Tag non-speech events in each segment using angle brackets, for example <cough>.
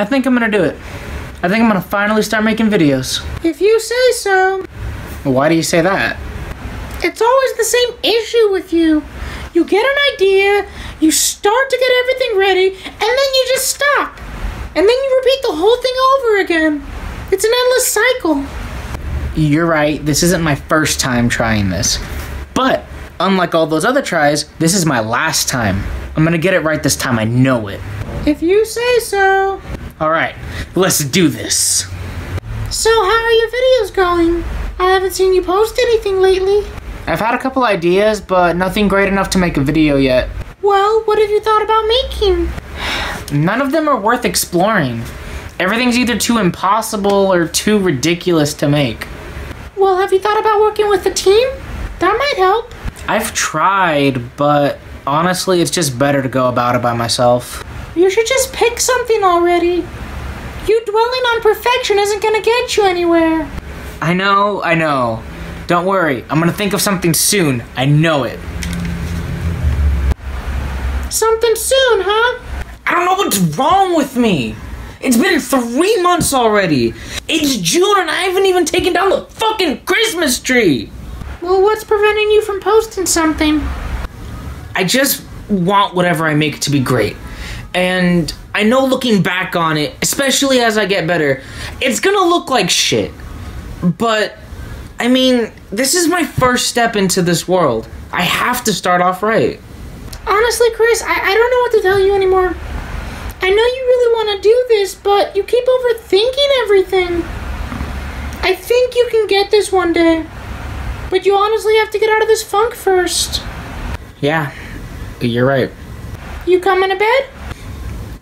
I think I'm gonna do it. I think I'm gonna finally start making videos. If you say so. Why do you say that? It's always the same issue with you. You get an idea, you start to get everything ready, and then you just stop. And then you repeat the whole thing over again. It's an endless cycle. You're right, this isn't my first time trying this. But, unlike all those other tries, this is my last time. I'm gonna get it right this time, I know it. If you say so. Alright, let's do this. So, how are your videos going? I haven't seen you post anything lately. I've had a couple ideas, but nothing great enough to make a video yet. Well, what have you thought about making? None of them are worth exploring. Everything's either too impossible or too ridiculous to make. Well, have you thought about working with a team? That might help. I've tried, but honestly, it's just better to go about it by myself. You should just pick something already. You dwelling on perfection isn't gonna get you anywhere. I know, I know. Don't worry, I'm gonna think of something soon. I know it. Something soon, huh? I don't know what's wrong with me. It's been three months already. It's June and I haven't even taken down the fucking Christmas tree. Well, what's preventing you from posting something? I just want whatever I make to be great. And I know looking back on it, especially as I get better, it's gonna look like shit. But, I mean, this is my first step into this world. I have to start off right. Honestly, Chris, I, I don't know what to tell you anymore. I know you really want to do this, but you keep overthinking everything. I think you can get this one day. But you honestly have to get out of this funk first. Yeah, you're right. You coming to bed?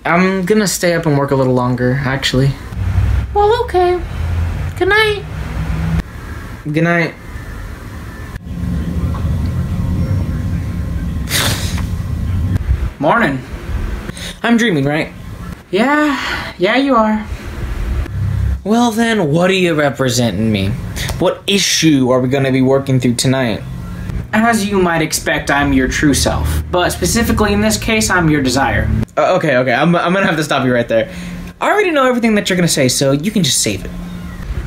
I'm gonna stay up and work a little longer, actually. Well, okay. Good night. Good night. Morning. I'm dreaming, right? Yeah, yeah, you are. Well, then, what are you representing me? What issue are we gonna be working through tonight? As you might expect, I'm your true self. But specifically in this case, I'm your desire. Uh, okay, okay, I'm, I'm gonna have to stop you right there. I already know everything that you're gonna say, so you can just save it.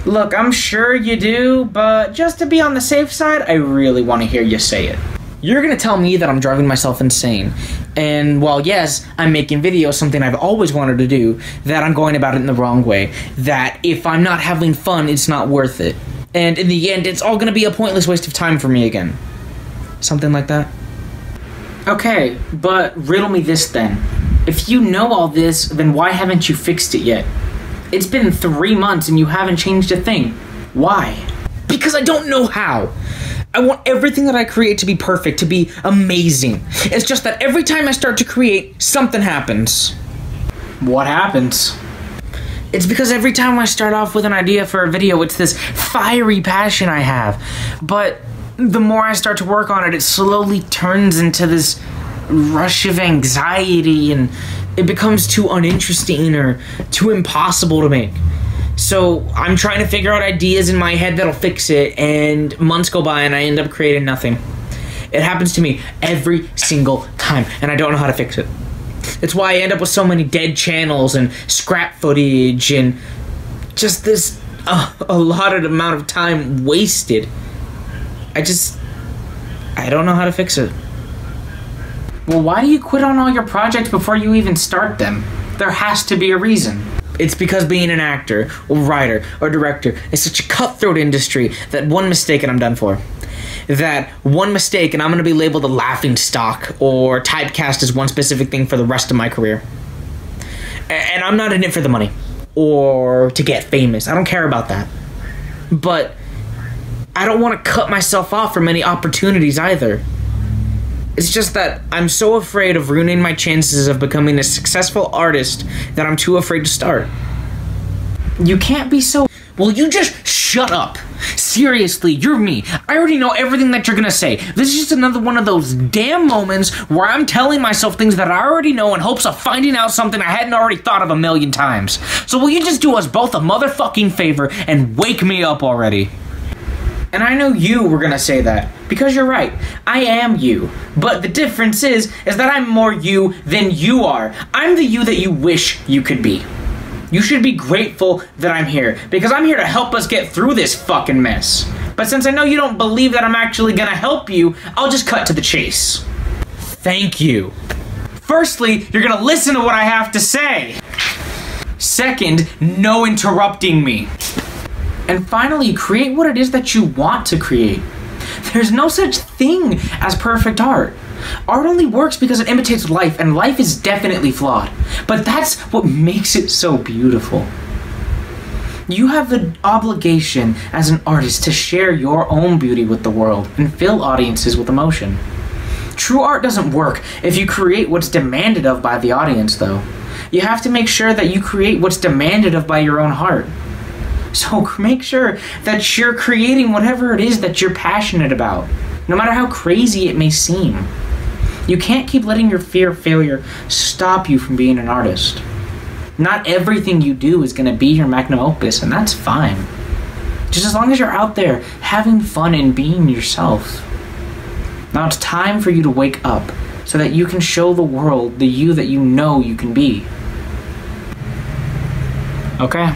Look, I'm sure you do, but just to be on the safe side, I really want to hear you say it. You're gonna tell me that I'm driving myself insane. And while yes, I'm making videos, something I've always wanted to do, that I'm going about it in the wrong way. That if I'm not having fun, it's not worth it. And in the end, it's all gonna be a pointless waste of time for me again. Something like that. Okay, but riddle me this then. If you know all this, then why haven't you fixed it yet? It's been three months and you haven't changed a thing. Why? Because I don't know how. I want everything that I create to be perfect, to be amazing. It's just that every time I start to create, something happens. What happens? It's because every time I start off with an idea for a video, it's this fiery passion I have. But the more I start to work on it, it slowly turns into this rush of anxiety and it becomes too uninteresting or too impossible to make. So I'm trying to figure out ideas in my head that'll fix it, and months go by and I end up creating nothing. It happens to me every single time, and I don't know how to fix it. It's why I end up with so many dead channels and scrap footage and just this uh, a lot of amount of time wasted. I just I don't know how to fix it. Well, why do you quit on all your projects before you even start them? There has to be a reason. It's because being an actor, or writer, or director is such a cutthroat industry that one mistake and I'm done for. That one mistake and I'm gonna be labeled a laughing stock or typecast as one specific thing for the rest of my career. And I'm not in it for the money or to get famous. I don't care about that. But I don't want to cut myself off from any opportunities either. It's just that I'm so afraid of ruining my chances of becoming a successful artist that I'm too afraid to start. You can't be so. Well, you just shut up. Seriously, you're me. I already know everything that you're gonna say. This is just another one of those damn moments where I'm telling myself things that I already know in hopes of finding out something I hadn't already thought of a million times. So, will you just do us both a motherfucking favor and wake me up already? And I know you were gonna say that because you're right. I am you. But the difference is, is that I'm more you than you are. I'm the you that you wish you could be. You should be grateful that I'm here because I'm here to help us get through this fucking mess. But since I know you don't believe that I'm actually gonna help you, I'll just cut to the chase. Thank you. Firstly, you're gonna listen to what I have to say. Second, no interrupting me. And finally, create what it is that you want to create. There's no such thing as perfect art. Art only works because it imitates life, and life is definitely flawed. But that's what makes it so beautiful. You have the obligation as an artist to share your own beauty with the world and fill audiences with emotion. True art doesn't work if you create what's demanded of by the audience, though. You have to make sure that you create what's demanded of by your own heart. <laughs> So make sure that you're creating whatever it is that you're passionate about, no matter how crazy it may seem. You can't keep letting your fear of failure stop you from being an artist. Not everything you do is going to be your magnum opus, and that's fine. Just as long as you're out there having fun and being yourself. Now it's time for you to wake up so that you can show the world the you that you know you can be. Okay?